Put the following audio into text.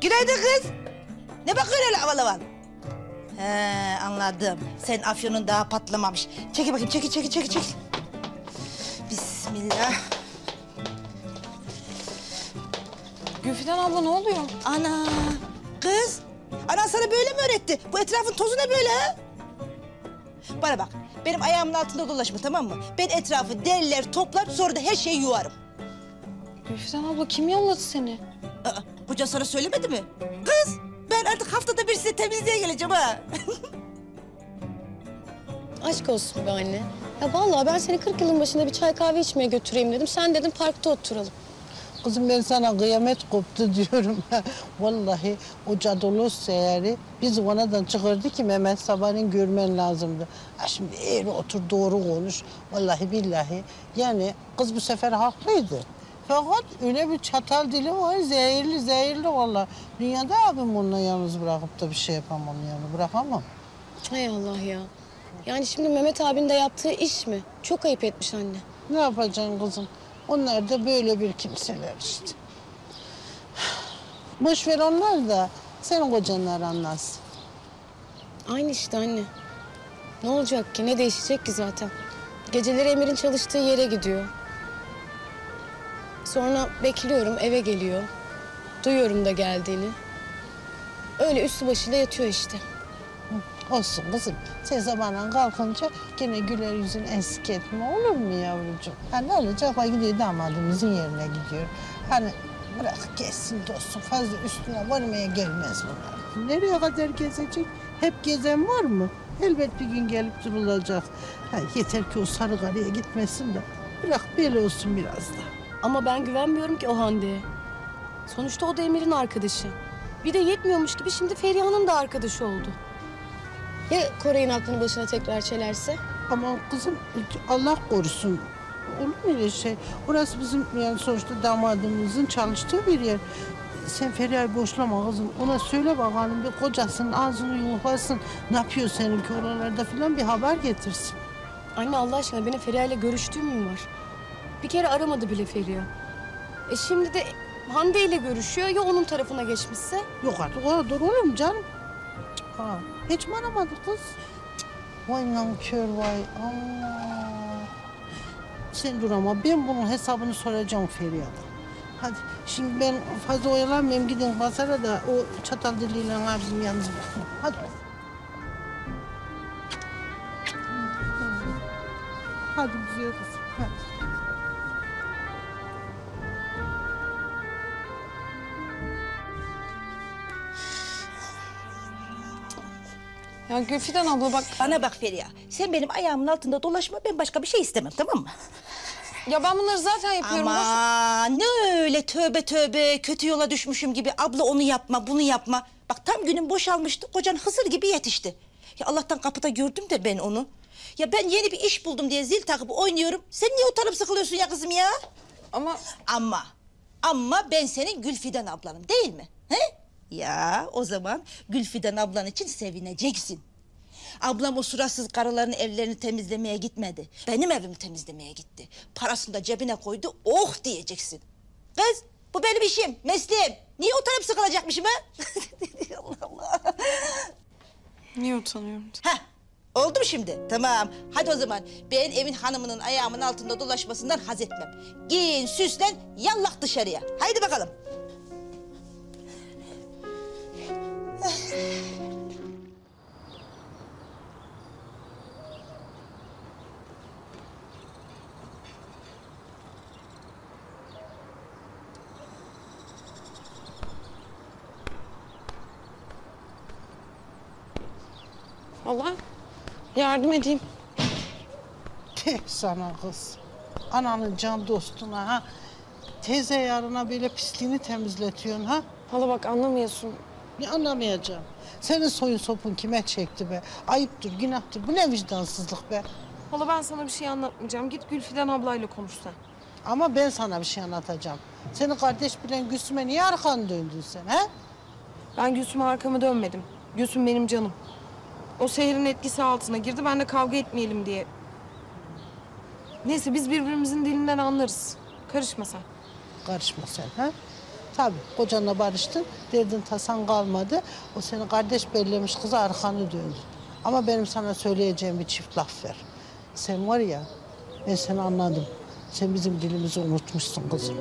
Günaydın kız. Ne bakıyorsun öyle aval aval? He anladım. Sen afyonun daha patlamamış. Çekil bakayım çekil çekil çekil çekil. Bismillah. Gülfiden abla ne oluyor? Ana kız. Anan sana böyle mi öğretti? Bu etrafın tozu ne böyle ha? Bana bak. Benim ayağımın altında dolaşma tamam mı? Ben etrafı derler, toplar sonra da her şeyi yuvarım. Gülfiden abla kim yolladı seni? Aa, hoca sana söylemedi mi? Kız ben artık haftada bir size temizliğe geleceğim ha. Aşk olsun be anne. Ya vallahi ben seni 40 yılın başında bir çay kahve içmeye götüreyim dedim. Sen dedin parkta oturalım. Kızım ben sana kıyamet koptu diyorum. Vallahi o cadoloz seyeri bizi vanadan çıkardı ki Mehmet sabahın görmen lazımdı. Ha şimdi eğri otur doğru konuş. Vallahi billahi yani kız bu sefer haklıydı. Fakat öyle bir çatal dili var zehirli zehirli vallahi. Dünyada abim onunla yalnız bırakıp da bir şey yapamam yani bırakamam. Hay Allah ya. Yani şimdi Mehmet abinin de yaptığı iş mi? Çok ayıp etmiş anne. Ne yapacaksın kızım? Onlar da böyle bir kimseler işte. Boş ver onlar da senin kocanlar anlasın. Aynı işte anne. Ne olacak ki? Ne değişecek ki zaten? Geceleri Emir'in çalıştığı yere gidiyor. Sonra bekliyorum eve geliyor. Duyuyorum da geldiğini. Öyle üstü başıyla yatıyor işte. Olsun kızım. Sen sabahdan kalkınca gene güler yüzün eksik etme olur mu yavrucuğum? Ha ne olacak? Bak gidiyor damadımızın yerine gidiyor. Hani bırak gezsin dostum. Fazla üstüne varmaya gelmez bunlar. Nereye kadar gezecek? Hep gezen var mı? Elbet bir gün gelip durulacak. Ha, yeter ki o sarı karıya gitmesin de. Bırak böyle olsun biraz da. Ama ben güvenmiyorum ki o Hande'ye. Sonuçta o da Emir'in arkadaşı. Bir de yetmiyormuş gibi şimdi Feriha'nın da arkadaşı oldu. Ya Koray'ın aklını başına tekrar çelerse? Ama kızım Allah korusun. Olur mu öyle şey? Orası bizim yani sonuçta damadımızın çalıştığı bir yer. Sen Feriha'yı boşlama kızım. Ona söyle bakalım bir kocasının ağzını yumruklasın. Ne yapıyor seninki oralarda falan bir haber getirsin. Anne Allah aşkına benim Feriha ile görüştüğüm mü var? Bir kere aramadı bile Feriha. E şimdi de Hande ile görüşüyor ya onun tarafına geçmişse? Yok artık o kadar olur mu canım? Cık, Ha, hiç mi aramadı kız? Cık, Vay nankör vay Allah. Sen dur ama ben bunun hesabını soracağım Feriha'dan. Hadi şimdi ben fazla oyalanmayayım gidin pazara da o çatal diliyle abim yalnız. Hadi. Hadi güzel kızım. Hadi. Ya Gülfiden abla bak Bana bak Feriha. Sen benim ayağımın altında dolaşma. Ben başka bir şey istemem tamam mı? ya ben bunları zaten yapıyorum. boş- Ama ne öyle tövbe tövbe kötü yola düşmüşüm gibi abla onu yapma bunu yapma. Bak tam günün boşalmıştı kocan Hızır gibi yetişti. Ya Allah'tan kapıda gördüm de ben onu. Ya ben yeni bir iş buldum diye zil takıp oynuyorum. Sen niye utanıp sıkılıyorsun ya kızım ya? Ama Ama ama ben senin Gülfiden ablanım değil mi? He? Ya o zaman Gülfiden ablan için sevineceksin. Ablam o suratsız karıların evlerini temizlemeye gitmedi. Benim evimi temizlemeye gitti. Parasını da cebine koydu, oh diyeceksin. Kız, bu benim işim, mesleğim. Niye utanıp sıkılacakmışım ha? Allah Allah. niye utanıyorum? Heh, oldu mu şimdi? Tamam. Hadi o zaman ben evin hanımının ayağımın altında dolaşmasından haz etmem. Giyin, süslen, yallah dışarıya. Haydi bakalım. Allah yardım edeyim. Teh sana kız. Ananın can dostuna ha. Teyze yarına böyle pisliğini temizletiyorsun ha. Hala bak anlamıyorsun. Ne anlamayacağım. Senin soyun sopun kime çekti be? Ayıptır, günahtır. Bu ne vicdansızlık be? Hala ben sana bir şey anlatmayacağım. Git Gülfiden ablayla konuş sen. Ama ben sana bir şey anlatacağım. Senin kardeş bilen Gülsüm'e niye arkanı döndün sen ha? Ben Gülsüm'e arkamı dönmedim. Gülsüm benim canım. O sehirin etkisi altına girdi. Ben de kavga etmeyelim diye. Neyse biz birbirimizin dilinden anlarız. Karışma sen. Karışma sen ha. Tabii kocanla barıştın, derdin tasan kalmadı. O seni kardeş bellemiş kıza arkanı döndü. Ama benim sana söyleyeceğim bir çift laf ver. Sen var ya, ben seni anladım. Sen bizim dilimizi unutmuşsun kızım.